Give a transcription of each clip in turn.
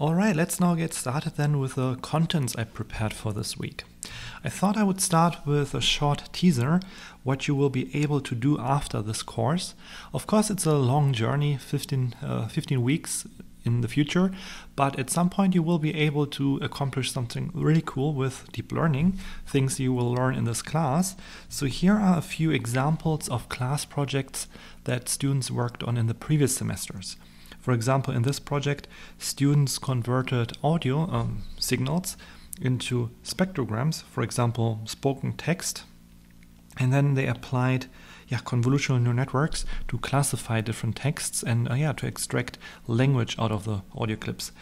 All right, let's now get started then with the contents I prepared for this week. I thought I would start with a short teaser what you will be able to do after this course. Of course, it's a long journey, 15, uh, 15 weeks in the future, but at some point you will be able to accomplish something really cool with deep learning, things you will learn in this class. So here are a few examples of class projects that students worked on in the previous semesters. For example, in this project, students converted audio um, signals into spectrograms, for example, spoken text, and then they applied yeah, convolutional neural networks to classify different texts and uh, yeah, to extract language out of the audio clips.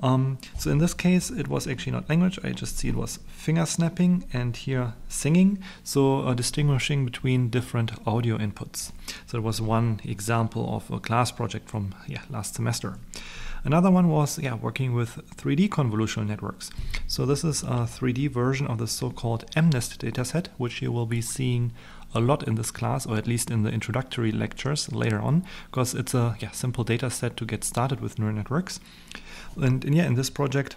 Um, so in this case, it was actually not language. I just see it was finger snapping and here singing. So uh, distinguishing between different audio inputs. So it was one example of a class project from yeah last semester. Another one was yeah working with 3D convolutional networks. So this is a 3D version of the so-called MNIST dataset, which you will be seeing a lot in this class, or at least in the introductory lectures later on, because it's a yeah, simple data set to get started with neural networks. And, and yeah, in this project,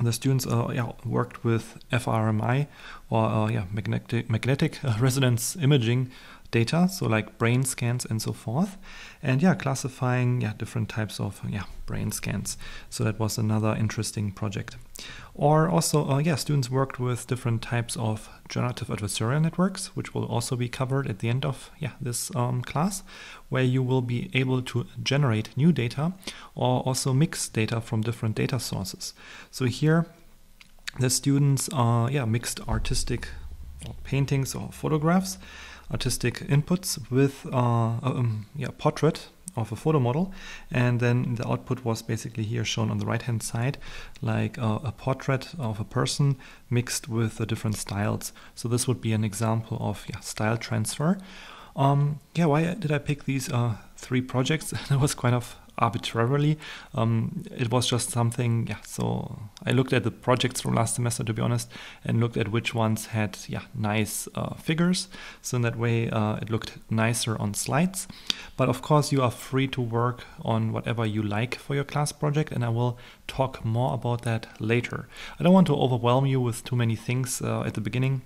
the students uh, yeah, worked with fMRI or uh, yeah, magnetic, magnetic resonance imaging data, so like brain scans and so forth, and yeah, classifying yeah different types of yeah brain scans. So that was another interesting project. Or also, uh, yeah, students worked with different types of generative adversarial networks, which will also be covered at the end of yeah this um, class, where you will be able to generate new data or also mix data from different data sources. So here, the students uh, yeah mixed artistic paintings or photographs artistic inputs with uh, um, yeah, portrait of a photo model. And then the output was basically here shown on the right hand side like uh, a portrait of a person mixed with the different styles. So this would be an example of yeah, style transfer. Um, yeah why did I pick these uh, three projects? That was kind of arbitrarily. Um, it was just something, yeah. So I looked at the projects from last semester, to be honest, and looked at which ones had, yeah, nice uh, figures. So in that way, uh, it looked nicer on slides. But of course, you are free to work on whatever you like for your class project, and I will talk more about that later. I don't want to overwhelm you with too many things uh, at the beginning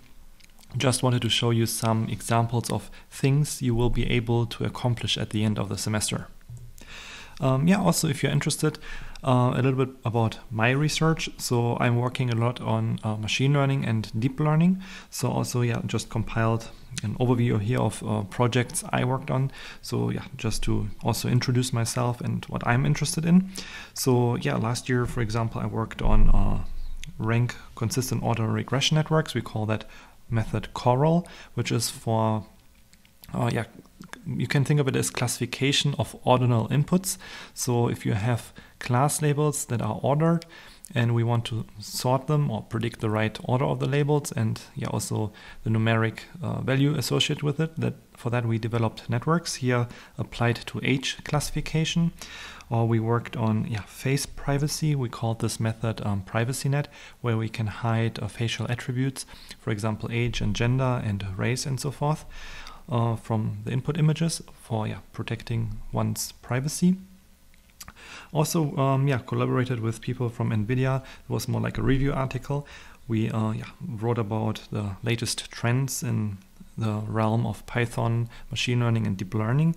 just wanted to show you some examples of things you will be able to accomplish at the end of the semester. Um, yeah, also, if you're interested, uh, a little bit about my research. So I'm working a lot on uh, machine learning and deep learning. So also, yeah, just compiled an overview here of uh, projects I worked on. So yeah, just to also introduce myself and what I'm interested in. So yeah, last year, for example, I worked on uh, rank consistent order regression networks. We call that method CORAL, which is for uh, yeah, you can think of it as classification of ordinal inputs. So if you have class labels that are ordered and we want to sort them or predict the right order of the labels and yeah also the numeric uh, value associated with it that for that we developed networks here applied to age classification or we worked on yeah face privacy we called this method um, PrivacyNet where we can hide uh, facial attributes for example age and gender and race and so forth uh, from the input images for yeah, protecting one's privacy. Also, um, yeah, collaborated with people from NVIDIA. It was more like a review article. We uh, yeah, wrote about the latest trends in the realm of Python, machine learning, and deep learning.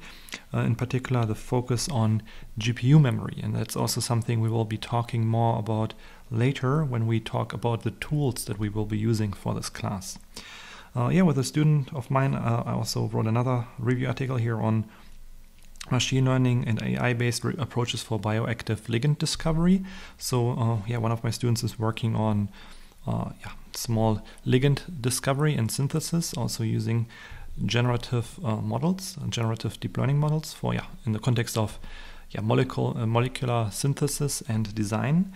Uh, in particular, the focus on GPU memory. And that's also something we will be talking more about later when we talk about the tools that we will be using for this class. Uh, yeah, with a student of mine, uh, I also wrote another review article here on machine learning and AI-based approaches for bioactive ligand discovery. So uh, yeah, one of my students is working on yeah, small ligand discovery and synthesis, also using generative uh, models, generative deep learning models for yeah, in the context of yeah, molecule, uh, molecular synthesis and design.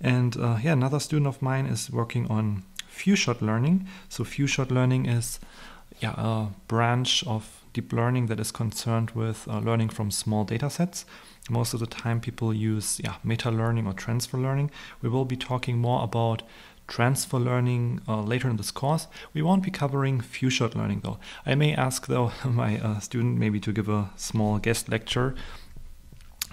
And yeah, another student of mine is working on few-shot learning. So few-shot learning is yeah, a branch of deep learning that is concerned with uh, learning from small data sets. Most of the time people use yeah, meta learning or transfer learning. We will be talking more about transfer learning uh, later in this course. We won't be covering few-shot learning though. I may ask though my uh, student maybe to give a small guest lecture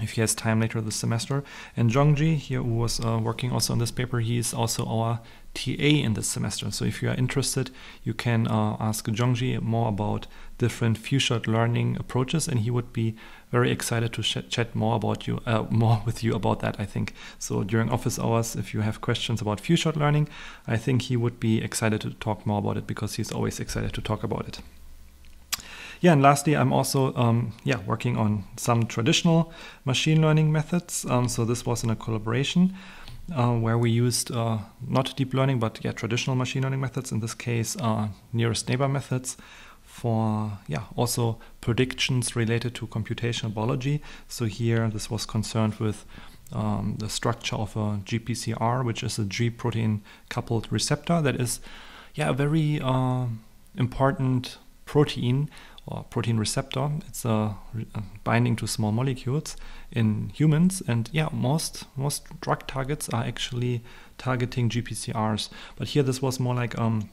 if he has time later this semester. And Zhongji, here who was uh, working also on this paper, he is also our TA in this semester. So if you are interested, you can uh, ask Zhongji more about different few-shot learning approaches, and he would be very excited to ch chat more about you, uh, more with you about that. I think so. During office hours, if you have questions about few-shot learning, I think he would be excited to talk more about it because he's always excited to talk about it. Yeah, and lastly, I'm also um, yeah working on some traditional machine learning methods. Um, so this was in a collaboration. Uh, where we used uh, not deep learning but yeah traditional machine learning methods in this case uh, nearest neighbor methods for yeah also predictions related to computational biology so here this was concerned with um, the structure of a GPCR which is a G protein coupled receptor that is yeah a very uh, important protein or protein receptor. It's a, a, binding to small molecules in humans, and yeah, most most drug targets are actually targeting GPCRs. But here, this was more like um,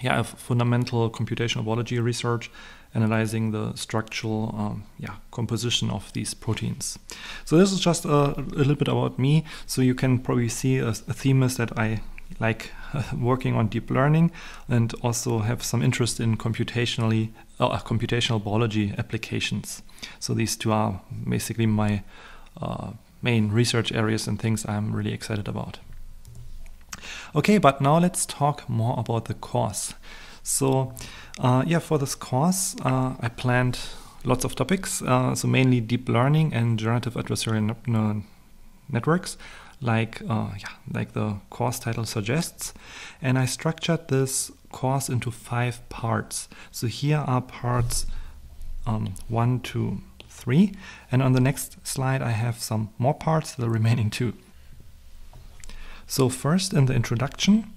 yeah, fundamental computational biology research analyzing the structural um, yeah composition of these proteins. So this is just a, a, little bit about me. So you can probably see a, a theme is that I like working on deep learning and also have some interest in computationally uh, computational biology applications. So these two are basically my uh, main research areas and things I'm really excited about. Okay, but now let's talk more about the course. So uh, yeah, for this course, uh, I planned lots of topics. Uh, so mainly deep learning and generative adversarial ne networks like uh, yeah, like the course title suggests. And I structured this course into five parts. So here are parts um, one, two, three, and on the next slide I have some more parts, the remaining two. So first in the introduction,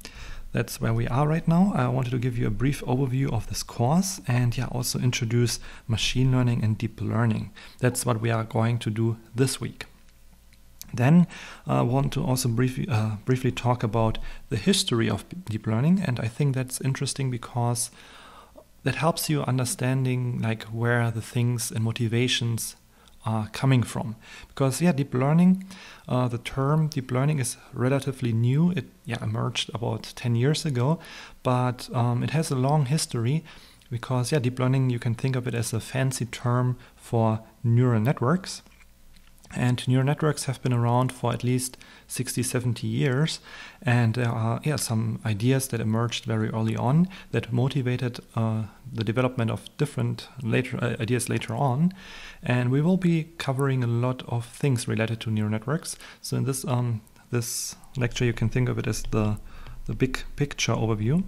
that's where we are right now. I wanted to give you a brief overview of this course and yeah, also introduce machine learning and deep learning. That's what we are going to do this week. Then I uh, want to also briefly, uh, briefly talk about the history of deep learning, and I think that's interesting because that helps you understanding like where the things and motivations are coming from. Because yeah, deep learning, uh, the term deep learning is relatively new. It yeah emerged about ten years ago, but um, it has a long history. Because yeah, deep learning you can think of it as a fancy term for neural networks and neural networks have been around for at least 60, 70 years. And there are yeah, some ideas that emerged very early on that motivated uh, the development of different later uh, ideas later on. And we will be covering a lot of things related to neural networks. So in this um, this lecture, you can think of it as the the big picture overview.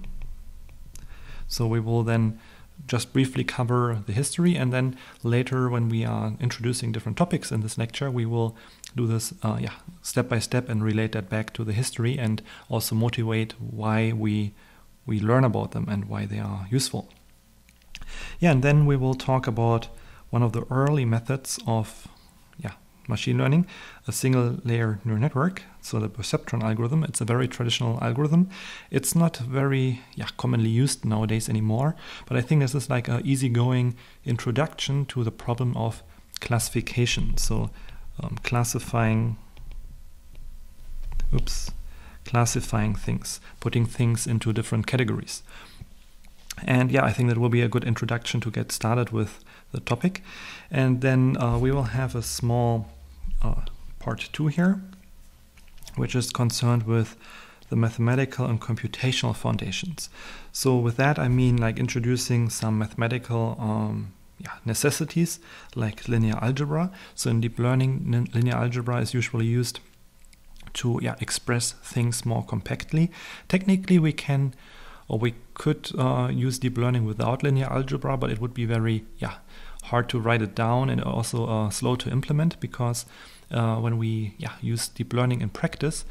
So we will then just briefly cover the history and then later when we are introducing different topics in this lecture we will do this uh, yeah step by step and relate that back to the history and also motivate why we we learn about them and why they are useful. Yeah and then we will talk about one of the early methods of machine learning, a single layer neural network, so the perceptron algorithm. It's a very traditional algorithm. It's not very yeah, commonly used nowadays anymore, but I think this is like an easygoing introduction to the problem of classification. So um, classifying, oops, classifying things, putting things into different categories. And yeah, I think that will be a good introduction to get started with the topic. And then uh, we will have a small part two here, which is concerned with the mathematical and computational foundations. So with that, I mean like introducing some mathematical um, yeah, necessities like linear algebra. So in deep learning, linear algebra is usually used to yeah, express things more compactly. Technically, we can or we could uh, use deep learning without linear algebra, but it would be very yeah hard to write it down and also uh, slow to implement because uh, when we yeah, use deep learning in practice,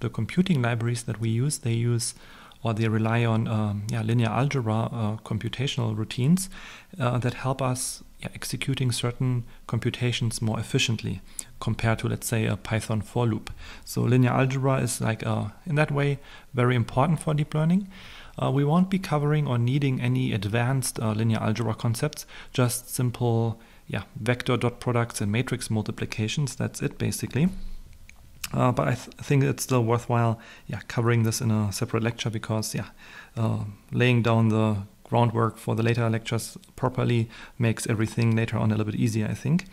the computing libraries that we use, they use or they rely on um, yeah, linear algebra uh, computational routines uh, that help us yeah, executing certain computations more efficiently compared to, let's say, a Python for loop. So linear algebra is like, uh, in that way, very important for deep learning. Uh, we won't be covering or needing any advanced uh, linear algebra concepts, just simple yeah, vector dot products and matrix multiplications. That's it basically. Uh, but I th think it's still worthwhile, yeah, covering this in a separate lecture because, yeah, uh, laying down the groundwork for the later lectures properly makes everything later on a little bit easier, I think.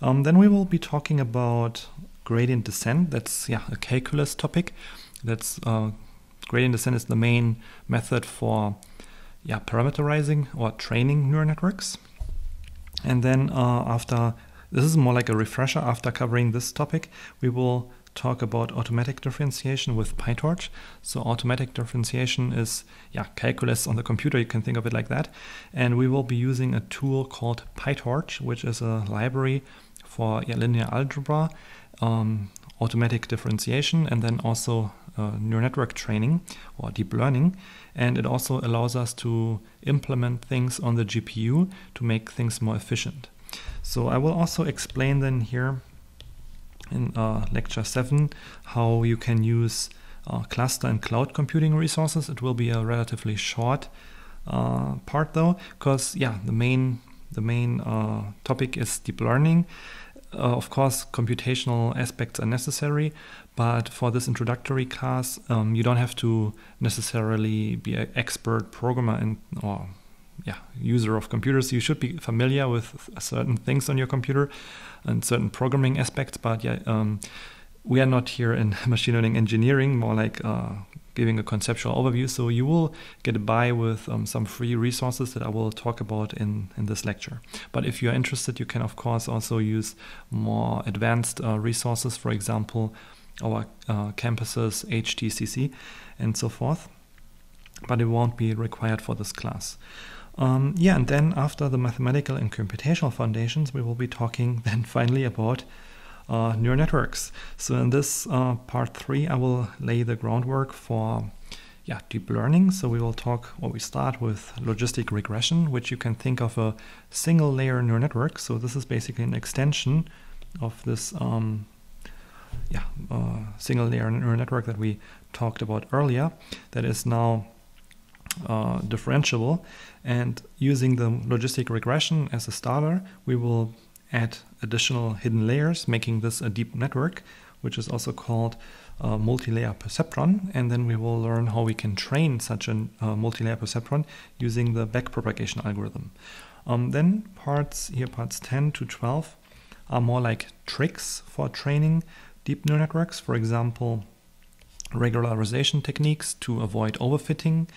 Um, then we will be talking about gradient descent. That's yeah a calculus topic. That's uh, gradient descent is the main method for yeah parameterizing or training neural networks. And then uh, after this is more like a refresher. After covering this topic, we will talk about automatic differentiation with PyTorch. So automatic differentiation is yeah calculus on the computer. You can think of it like that. And we will be using a tool called PyTorch, which is a library for yeah, linear algebra, um, automatic differentiation, and then also uh, neural network training or deep learning. And it also allows us to implement things on the GPU to make things more efficient. So I will also explain then here in uh, lecture 7 how you can use uh, cluster and cloud computing resources. It will be a relatively short uh, part though, because yeah, the main the main uh, topic is deep learning. Uh, of course, computational aspects are necessary, but for this introductory class, um, you don't have to necessarily be an expert programmer and or yeah user of computers. You should be familiar with certain things on your computer and certain programming aspects. But yeah, um, we are not here in machine learning engineering, more like uh, giving a conceptual overview. So you will get by with um, some free resources that I will talk about in, in this lecture. But if you're interested, you can of course also use more advanced uh, resources, for example, our uh, campuses, HTCC, and so forth. But it won't be required for this class. Um, yeah, and then after the mathematical and computational foundations, we will be talking then finally about uh, neural networks. So in this uh, part three, I will lay the groundwork for yeah, deep learning. So we will talk, or we start with logistic regression, which you can think of a single layer neural network. So this is basically an extension of this um, yeah, uh, single layer neural network that we talked about earlier that is now uh, differentiable. And using the logistic regression as a starter, we will add additional hidden layers, making this a deep network, which is also called a multi-layer perceptron. And then we will learn how we can train such a uh, multi-layer perceptron using the backpropagation algorithm. Um, then parts here, parts 10 to 12, are more like tricks for training deep neural networks. For example, regularization techniques to avoid overfitting,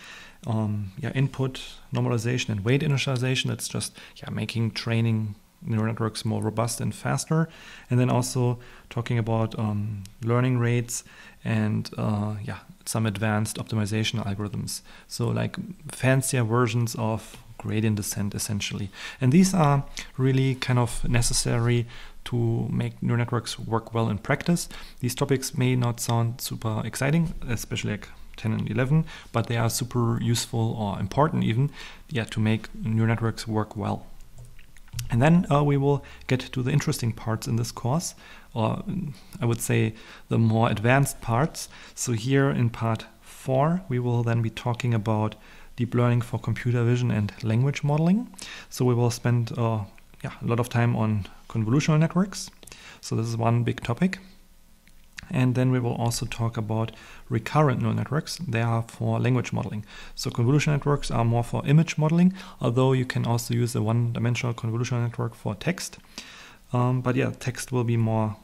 um, yeah, input normalization and weight initialization. It's just yeah, making training neural networks more robust and faster. And then also talking about um, learning rates and uh, yeah, some advanced optimization algorithms. So like fancier versions of gradient descent essentially. And these are really kind of necessary to make neural networks work well in practice. These topics may not sound super exciting, especially like 10 and 11, but they are super useful or important even yeah, to make neural networks work well. And then uh, we will get to the interesting parts in this course, or I would say the more advanced parts. So here in part 4, we will then be talking about deep learning for computer vision and language modeling. So we will spend uh, yeah, a lot of time on convolutional networks. So this is one big topic. And then we will also talk about recurrent neural networks. They are for language modeling. So convolutional networks are more for image modeling, although you can also use a one-dimensional convolutional network for text. Um, but yeah, text will be more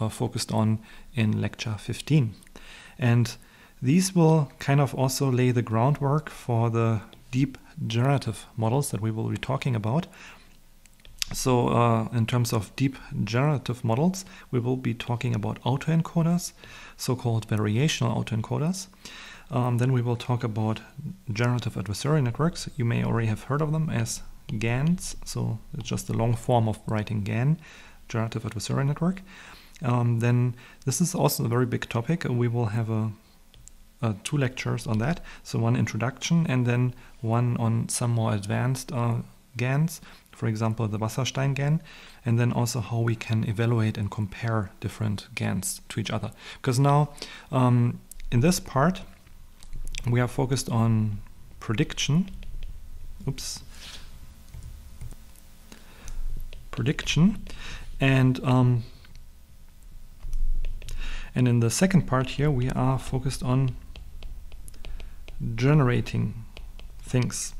uh, focused on in lecture 15. And these will kind of also lay the groundwork for the deep generative models that we will be talking about. So uh, in terms of deep generative models, we will be talking about autoencoders, so-called variational autoencoders. Um, then we will talk about generative adversarial networks. You may already have heard of them as GANs. So it's just a long form of writing GAN, generative adversarial network. Um, then this is also a very big topic. We will have a, two lectures on that. So one introduction and then one on some more advanced uh, GANs for example, the Wasserstein GAN, and then also how we can evaluate and compare different GANs to each other. Because now, um, in this part, we are focused on prediction. Oops. prediction. And um, and in the second part here, we are focused on generating things.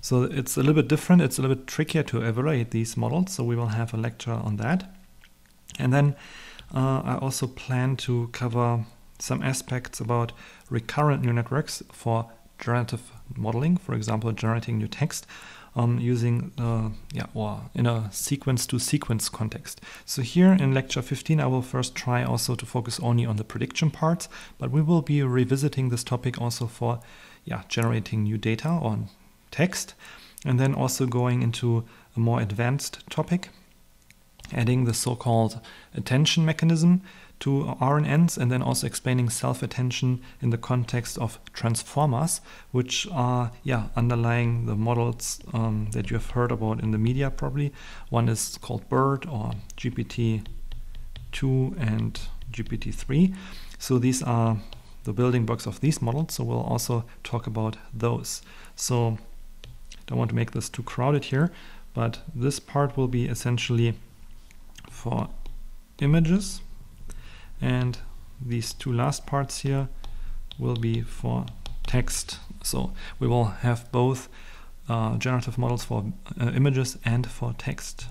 So it's a little bit different. It's a little bit trickier to evaluate these models. So we will have a lecture on that. And then uh, I also plan to cover some aspects about recurrent neural networks for generative modeling, for example, generating new text um, using uh, yeah or in a sequence to sequence context. So here in lecture 15 I will first try also to focus only on the prediction parts, but we will be revisiting this topic also for yeah generating new data on text and then also going into a more advanced topic adding the so-called attention mechanism to RNNs and then also explaining self-attention in the context of transformers, which are yeah underlying the models um, that you have heard about in the media probably. One is called BERT or GPT-2 and GPT-3. So these are the building blocks of these models. So we'll also talk about those. So don't want to make this too crowded here, but this part will be essentially for images and these two last parts here will be for text. So we will have both uh, generative models for uh, images and for text.